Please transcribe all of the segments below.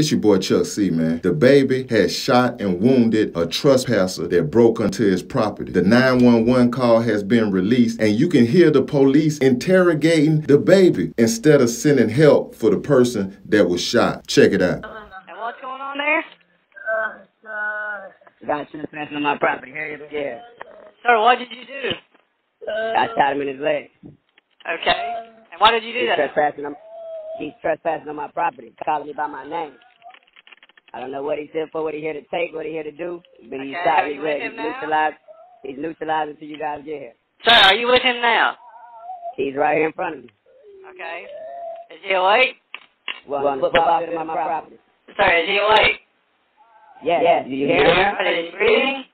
It's your boy Chuck C, man. DaBaby has shot and wounded a trespasser that broke onto his property. The 911 call has been released, and you can hear the police interrogating DaBaby instead of sending help for the person that was shot. Check it out. And what's going on there? Got trespassing on my property. Hurry up, yeah. Sir, what did you do? I shot him in his leg. Okay. And why did you do He's that? trespassing on. He's trespassing on my property, calling me by my name. I don't know what he's here for, what he here to take, what he here to do, but he Okay, shot are his you with leg. him He's now? neutralized. He's neutralized until you guys get here. Sir, are you with him now? He's right here in front of me. Okay. Is he awake? Well, one football field on my property. Sir, is he awake? Yes. yes. Do you hear him? Is he breathing?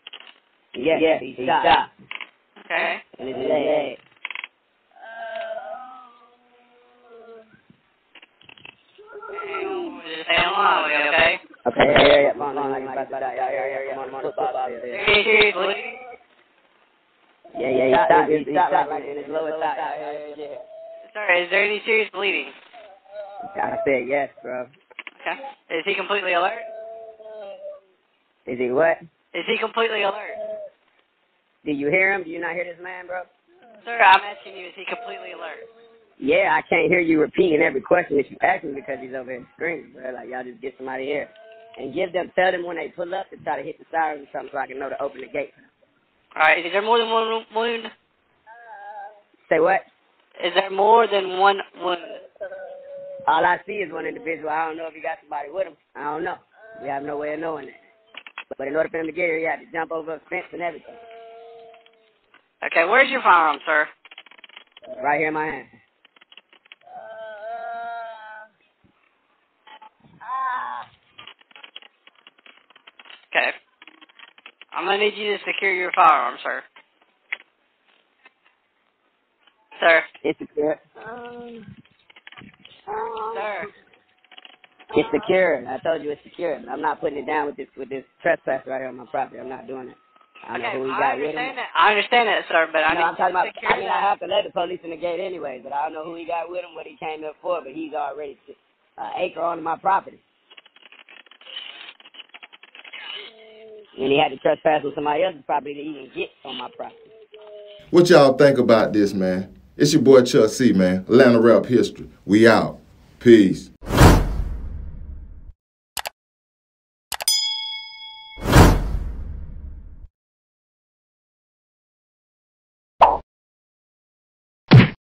Yes. yes. He's shot Okay. in his leg. Just stay along, okay? Okay. Yeah, yeah, Phone line like it's about to die. Yeah, yeah, yeah. Come on, come on. Football field. Is he seriously? Yeah, yeah. He shot. He shot like in his lower thigh. Yeah, yeah, yeah. Sir, is there any serious bleeding? I said yes, bro. Okay. Is he completely alert? Is he what? Is he completely alert? Do you hear him? Do you not hear this man, bro? Sir, I'm asking you, is he completely alert? Yeah, I can't hear you repeating every question that you ask me because he's over here screaming, bro. Like, y'all just get somebody here. And give them, tell them when they pull up to try to hit the sirens or something so I can know to open the gate. Alright, is there more than one wound? Say what? Is there more than one wound? All I see is one individual. I don't know if he got somebody with him. I don't know. We have no way of knowing that. But in order for him to get here, he had to jump over a fence and everything. Okay, where's your firearm, sir? Right here in my hand. I'm gonna need you to secure your firearm, sir. Sir. It's secure. Sir. It's secure. I told you it's secure. I'm not putting it down with this with this trespass right here on my property. I'm not doing it. I don't Okay, know who he I understand that. I understand that, sir, but I no, I'm talking to about. I mean, I have to let the police in the gate anyway, but I don't know who he got with him, what he came up for, but he's already uh, acre onto my property, and he had to trespass on somebody else's property to even get on my property. What y'all think about this, man? It's your boy Chuck C, man. Atlanta Rap History. We out. Peace.